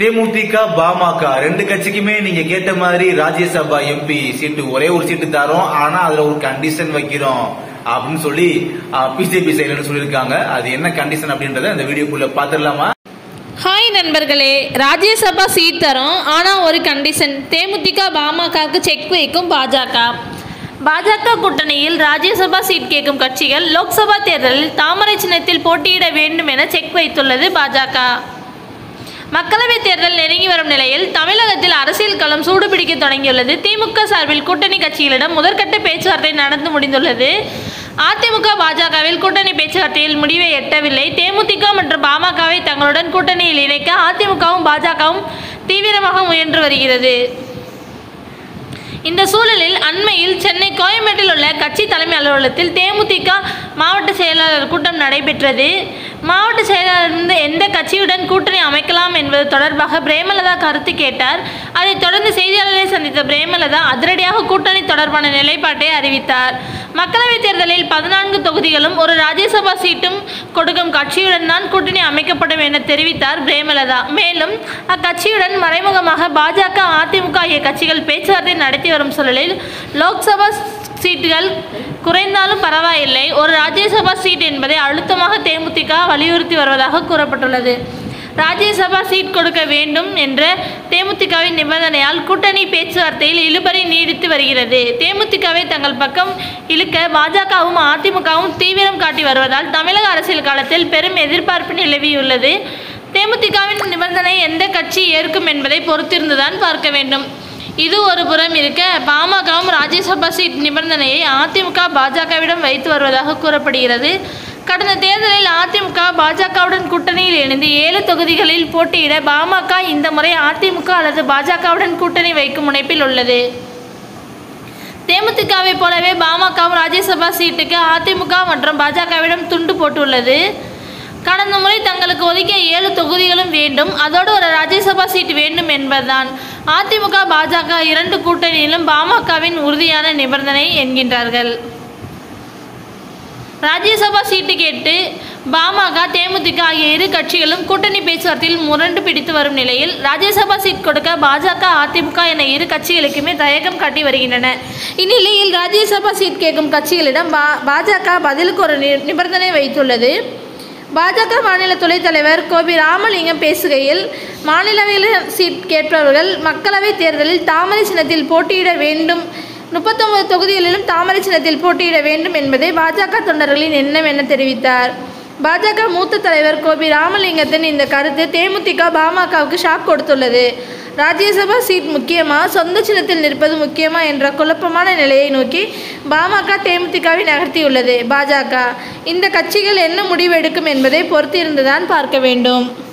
தேமுதிக பாமக ரெண்டு கட்சிக்குமே நீங்க கேட்ட மாதிரி ராஜ்யசபா எம்பி சீட்டு ஒரே ஒரு சீட்டு தரோம். ஆனா அதுல ஒரு கண்டிஷன் வைக்கிறோம் அப்படின்னு சொல்லி பிஜேபி சைடுல சொல்லியிருக்காங்க. அது என்ன கண்டிஷன் அப்படின்றத இந்த வீடியோக்குள்ள பாத்துடலாமா ஹாய் நண்பர்களே ராஜ்யசபா சீட் தரோம். ஆனால் ஒரு கண்டிஷன் தேமுதிக பாமகவுக்கு செக் வைக்கும் பாஜக. பாஜக கூட்டணியில் ராஜ்யசபா சீட் கேட்கும் கட்சிகள் லோக்சபா தேர்தலில் தாமரை சின்னத்தில் போட்டியிட வேண்டும் என செக் வைத்துள்ளது பாஜக. மக்களவைத் தேர்தல் நெருங்கி வரும் நிலையில் தமிழகத்தில் அரசியல் களம் சூடுபிடிக்க தொடங்கியுள்ளது. திமுக சார்பில் கூட்டணி கட்சிகளிடம் முதற்கட்ட பேச்சுவார்த்தை நடந்து முடிந்துள்ளது. அதிமுக பாஜகவில் கூட்டணி பேச்சுவார்த்தையில் முடிவை எட்டவில்லை. தேமுதிக மற்றும் பாமகவை தங்களுடன் கூட்டணியில் இணைக்க அதிமுகவும் பாஜகவும் தீவிரமாக முயன்று வருகிறது. இந்த சூழலில் அண்மையில் சென்னை கோயம்பேட்டில் உள்ள கட்சி தலைமை அலுவலகத்தில் தேமுதிக மாவட்ட செயலாளர் கூட்டம் நடைபெற்றது. மாவட்ட செயலாளர் வந்து எந்த கட்சியுடன் கூட்டணி அமைக்கலாம் என்பது தொடர்பாக பிரேமலதா கருத்து கேட்டார். அதைத் தொடர்ந்து செய்தியாளர்களை சந்தித்த பிரேமலதா அதிரடியாக கூட்டணி தொடர்பான நிலைப்பாட்டை அறிவித்தார். மக்களவைத் தேர்தலில் பதினான்கு தொகுதிகளும் ஒரு ராஜ்யசபா சீட்டும் கொடுக்கும் கட்சியுடன் தான் கூட்டணி அமைக்கப்படும் என தெரிவித்தார் பிரேமலதா. மேலும் அக்கட்சியுடன் மறைமுகமாக பாஜக அதிமுக ஆகிய கட்சிகள் பேச்சுவார்த்தை நடத்தி வரும் சூழலில் லோக்சபா சீட்டுகள் குறைந்தாலும் பரவாயில்லை. ஒரு ராஜ்யசபா சீட் என்பதை அழுத்தமாக தேமுதிக வலியுறுத்தி வருவதாக கூறப்பட்டுள்ளது. ராஜ்யசபா சீட் கொடுக்க வேண்டும் என்ற தேமுதிகவின் நிபந்தனையால் கூட்டணி பேச்சுவார்த்தையில் இழுபறி நீடித்து வருகிறது. தேமுதிகவை தங்கள் பக்கம் இழுக்க பாஜகவும் அதிமுகவும் தீவிரம் காட்டி வருவதால் தமிழக அரசியல் காலத்தில் பெரும் எதிர்பார்ப்பு நிலவியுள்ளது. தேமுதிகவின் நிபந்தனை எந்த கட்சி ஏற்கும் என்பதை பொறுத்திருந்துதான் பார்க்க வேண்டும். இது ஒரு புறம் இருக்க. பாமகவும் ராஜ்யசபா சீட் நிபந்தனையை அதிமுக பாஜகவிடம் வைத்து வருவதாக கூறப்படுகிறது. கடந்த தேர்தலில் அதிமுக பாஜகவுடன் கூட்டணியில் இணைந்து ஏழு தொகுதிகளில் போட்டியிட பாமக இந்த முறை அதிமுக அல்லது பாஜகவுடன் கூட்டணி வைக்கும் முனைப்பில் உள்ளது. தேமுதிகவை போலவே பாமகவும் ராஜ்யசபா சீட்டுக்கு அதிமுக மற்றும் பாஜகவிடம் துண்டு போட்டுள்ளது. கடந்த முறை தங்களுக்கு ஒதுக்கிய ஏழு தொகுதிகளும் வேண்டும். அதோடு ஒரு ராஜ்யசபா சீட் வேண்டும் என்பதுதான். அதிமுக பாஜக இரண்டு கூட்டணியிலும் பாமகவின் உறுதியான நிபந்தனை என்கின்றார்கள். ராஜ்யசபா சீட்டு கேட்டு பாமக தேமுதிக ஆகிய இரு கட்சிகளும் கூட்டணி பேச்சுவார்த்தையில் முரண்டு பிடித்து வரும் நிலையில் ராஜ்யசபா சீட் கொடுக்க பாஜக அதிமுக என இரு கட்சிகளுக்குமே தயக்கம் காட்டி வருகின்றன. இந்நிலையில் ராஜ்யசபா சீட் கேட்கும் கட்சிகளிடம் பா பாஜக பதிலுக்கு ஒரு நி- நிபந்தனை வைத்துள்ளது. பாஜக மாநில துணைத் தலைவர் கோபி ராமலிங்கம் பேசுகையில் மாநிலவையில் சீட் கேட்பவர்கள் மக்களவைத் தேர்தலில் தாமரை சின்னத்தில் போட்டியிட வேண்டும். முப்பத்தொன்பது தொகுதிகளிலும் தாமரை சின்னத்தில் போட்டியிட வேண்டும் என்பதே பாஜக தொண்டர்களின் எண்ணம் என தெரிவித்தார். பாஜக மூத்த தலைவர் கோபி ராமலிங்கத்தின் இந்த கருத்து தேமுதிக பாமகவுக்கு ஷாக் கொடுத்துள்ளது. ராஜ்யசபா சீட் முக்கியமா? சொந்த சின்னத்தில் நிற்பது முக்கியமா? என்ற குழப்பமான நிலையை நோக்கி பாமக தேமுதிகவை நகர்த்தியுள்ளது. பாஜக இந்த கட்சிகள் என்ன முடிவெடுக்கும் என்பதை பொறுத்திருந்துதான் பார்க்க வேண்டும்.